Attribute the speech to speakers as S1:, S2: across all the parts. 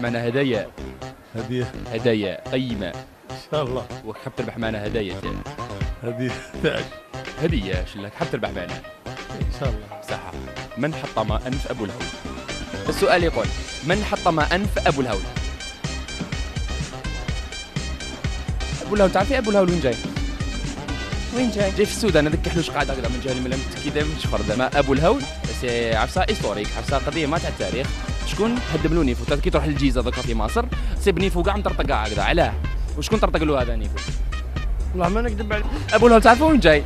S1: معنا هدايا؟
S2: هدية.
S1: هدايا قيمة.
S2: إن شاء الله.
S1: وحاب تربح معنا هدايا
S2: هدية. تاعك
S1: هدية شلك. حاب تربح معنا؟
S2: إن شاء الله.
S1: صح من حطم أنف أبو الهول؟ السؤال يقول من حطم أنف أبو الهول؟ أبو الهول تعرفي أبو الهول وين جاي؟ وين جاي؟ جاي في السودان هذاك كحلوش قاعد هكذا من جهة من كذا مش فرد ما أبو الهول c'est عفسة historique عفسة قضية ما تاع التاريخ شكون هدم له نيفو؟ كي تروح للجيزة ذكا في مصر؟ سيب نيفو كاع مطرطق كاع هكذا علاه. وشكون طرطق له هذا نيفو؟
S2: والله ما نكذب عليك
S1: أبو الهول تعرفوا وين جاي؟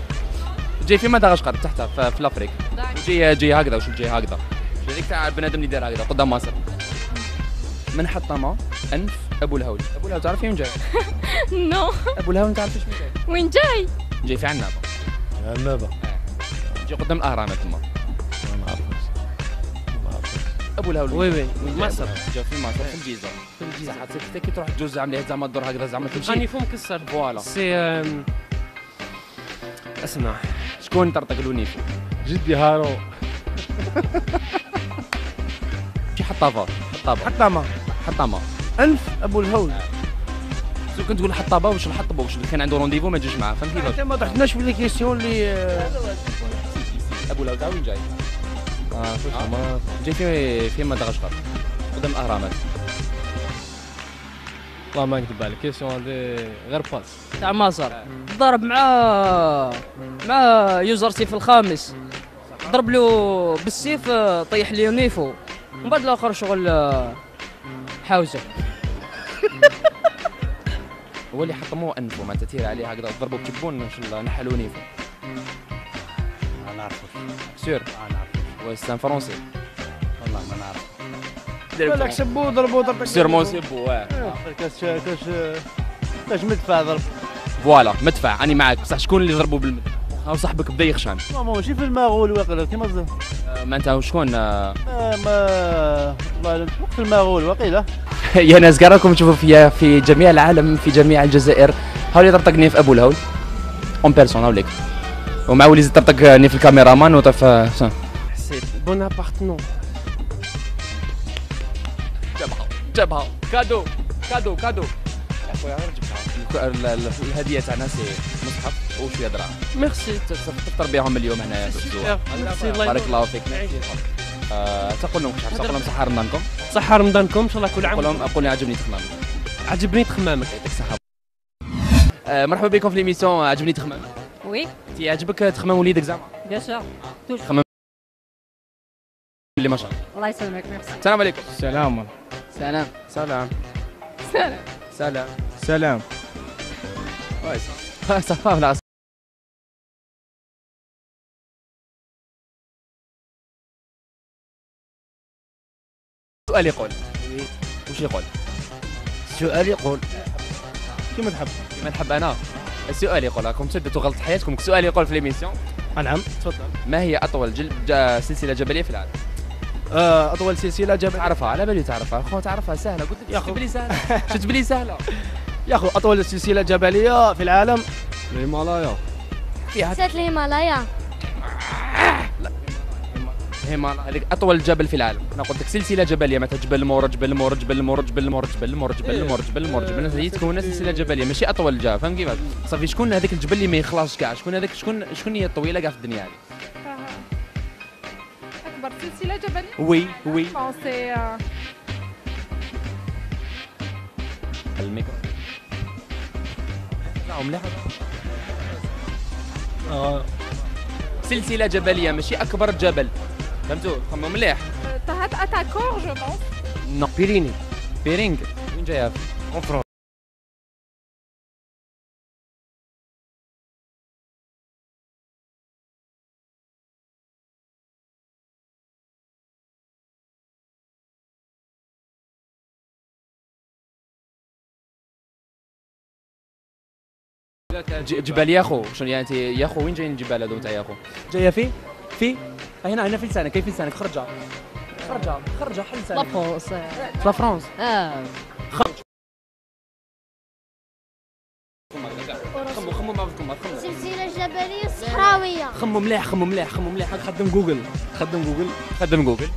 S1: جاي في مدغشقر تحت في, في l'Afrique. جاي جاي هكذا وش جاي هكذا. هذيك تاع البنادم اللي دار هكذا قدام مصر. من حطم أنف أبو الهول. أبو الهول تعرفي وين جاي؟
S3: non.
S1: أبو الهول تعرفي وين جاي؟
S3: وين جاي؟
S1: جاي في عنابه
S2: عنابه
S1: جاي قدام الأهرامات تما
S2: ما. نعرفش ما نعرفش
S1: أبو الهول
S4: وي وي.
S1: مصر جا في مصر في الجيزة. في الجيزة. حتى كي تروح تجوز زعما زعما الدور هكذا زعما تمشي
S4: غني فم كسر.
S1: فوالا.
S4: سي أسمع.
S1: شكون طرطق له نيفو
S2: جدي هارو
S1: شي حطابة. حطابة.
S4: حطامة.
S1: حطامة.
S4: انف أبو الهول
S1: سو كنت تقول حطابة واش الحطبه واش اللي كان عنده رونديفو ما يجيش معاه. فهمت كيفاش
S4: انت ما طحتناش في لي كيسيون اللي آه،
S1: ابو تعرف وين جاي
S2: ما ما
S1: جاي في في مدغشقر. قدام الاهرامات
S2: والله ما نكذب عليك. كيسيون هذه غير باس
S5: تاع مصر ضرب مع مع يوزر سيف الخامس. ضرب له بالسيف آه، طيح لي نيفو ومن بعد الآخر شغل آه، حاوزه
S1: هو اللي حطموه انفه ما تثير عليه هكذا. ضربوا بتبون إن شاء الله. نحلوا نيفو
S6: ما نعرفش
S1: سور
S6: ما نعرفش
S1: و سان فرونسي
S6: والله ما نعرف
S4: بالك سبوه ضربوه ضرب
S1: سور موسيبو واه
S2: كاش كاش كاش مدفع ضرب.
S1: فوالا مدفع. اني معاك. بصح شكون اللي ضربوا بالمدفع؟ هاو صاحبك بدا يخشان.
S2: ما ماشي في المغول واقيلا كيما
S1: آه، ما انت شكون؟ آه،
S2: ما ما الله اعلم وقت المغول واقيلا؟
S1: يا ناس كاع راكم تشوفوا فيا في جميع العالم في جميع الجزائر. هاولي طرطقني في أبو الهول؟ اون بيرسون هاوليك. ومع وليد طرطقني في الكاميرامان وطف آه،
S4: حسيت بونابارت نو
S1: جابها جابها كادو كادو كادو. يا خويا غير جبتها الهدية تاعنا سي مصحف. وشويه دراهم
S4: ميرسي.
S1: تفطر بهم اليوم هنايا في بارك الله فيك. آه، تقول لهم شحال تقول لهم صحه رمضانكم.
S4: صحة رمضانكم إن شاء الله كل
S1: قول
S4: عام
S1: لهم قول لي عجبني تخمام.
S4: عجبني تخمامك.
S1: يعطيك الصحه آه، مرحبا بكم في l'émission عجبني تخمام.
S3: oui.
S1: انت عجبك تخمام وليدك زعما؟
S3: bien sûr
S1: تخمم اللي ما شاء الله.
S3: الله يسلمك ميرسي.
S1: السلام عليكم.
S4: سلام.
S5: سلام.
S4: سلام.
S3: سلام.
S1: سلام.
S4: سلام.
S1: كويس. ça va السؤال يقول. وش يقول؟
S4: السؤال يقول.
S1: كيما تحب كيما نحب أنا؟ السؤال يقول راكم تسدتوا غلط حياتكم. السؤال يقول في ليميسيون
S4: نعم. تفضل.
S1: ما هي أطول جل... جا... سلسلة جبلية في العالم؟
S4: آه، أطول سلسلة جبل
S1: تعرفها على بالي تعرفها. خو تعرفها سهلة. قلت لك
S4: يا
S1: شفت. بلي سهلة. شفت بلي سهلة.
S4: يا أخو أطول سلسلة جبلية في العالم.
S2: الهيمالايا.
S1: فيها
S3: سلسلة الهيمالايا.
S1: هيما هذيك أطول جبل في العالم. أنا قلت لك سلسلة جبلية مثلا جبل مور جبل مور جبل مور جبل مور جبل مور جبل مور جبل مور جبل هي تكون سلسلة جبلية ماشي أطول جبل فاهم كيفاش صافي شكون هذاك الجبل اللي ما يخلصش كاع؟ شكون هذاك شكون شكون هي الطويلة كاع في الدنيا هذه؟
S7: أكبر سلسلة جبلية؟ oui oui. Euh,
S1: الميكرو. لا مليح. سلسلة جبلية ماشي أكبر جبل. فهمتوا؟ خمم مليح.
S7: Tahat Atakor, je pense.
S1: non Pyrénées. Pyrénées. وين جاية؟ en France. جبال ياخو. شنو يعني؟ انت ياخو وين جايين الجبال هذو تاع ياخو؟ جاية في؟ في؟ هنا هنا في لسانك كيف في لسانك. خرجها. خرجها خرجها حل لسانك.
S5: لافونس
S1: في لا فرنسا
S5: آه.
S1: خمو خمو ما فيكم خمو.
S3: سلسلة جبلية صحراوية.
S1: خمو مليح خمو مليح خمو مليح. خدم جوجل. خدم جوجل. خدم جوجل.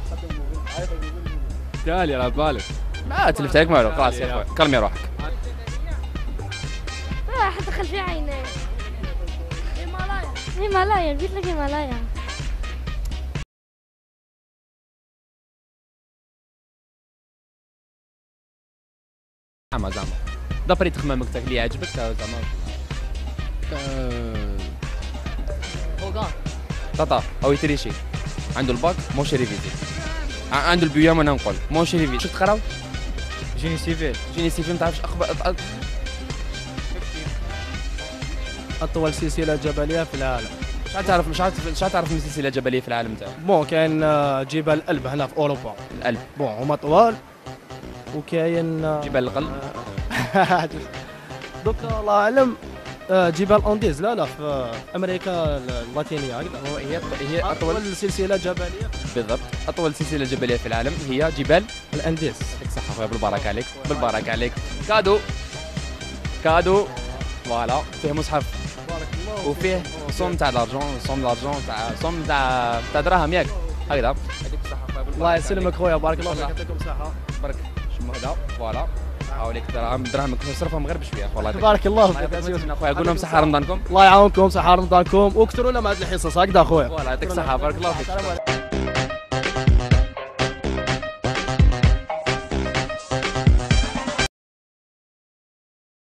S2: تعال على بالك.
S1: ما تلفت عليك والو خلاص يا خويا كلمي روحك.
S3: راح دخل في عيني. هيمالايا. هيمالايا قلت لك هيمالايا.
S1: زعما زعما d'après تخمامك تاك اللي عجبك زعما
S5: هوغان
S1: طاطا أو يتريشي عنده الباك موش révisé عنده ال BEM أنا نقول موش révisé شو تقراو
S6: génie civil
S1: génie civil ما تعرفش أخبار
S4: اطول سلسله جبليه في العالم
S1: شحال تعرف مش عارف شحال تعرف من سلسله جبليه في العالم تاعك
S4: bon كاين جبال الألب هنا في اوروبا
S1: الألب
S4: bon هما طوال وكاين آه،
S1: جبال الألب.
S4: دوكا الله أعلم آه، جبال أنديز لا لا في أمريكا اللاتينية هكذا.
S1: هي هي أطول.
S4: أطول سلسلة جبلية.
S1: بالضبط. أطول سلسلة جبلية في العالم هي جبال
S4: الأنديز.
S1: يعطيك الصحه خويا بالبركة عليك بالبركة عليك. cadeau. cadeau. voilà. فيه مصحف.
S4: بارك الله
S1: وفيه somme تاع l'argent somme l'argent تاع somme تاع تاع دراهم ياك. هكذا.
S4: الله. يسلمك خويا بارك الله فيك. يعطيكم الصحة.
S1: برك هذا voilà. حاوليك دراهم دراهم كنت تصرفهم غير بشوية. والله يعطيك
S4: بارك الله فيك
S1: يعطيك الصحة خويا قول لهم صحة رمضانكم.
S4: الله يعاونكم. صحة رمضانكم. واكثروا لنا مع هذه الحصص هكذا خويا
S1: والله يعطيك الصحه بارك الله فيك.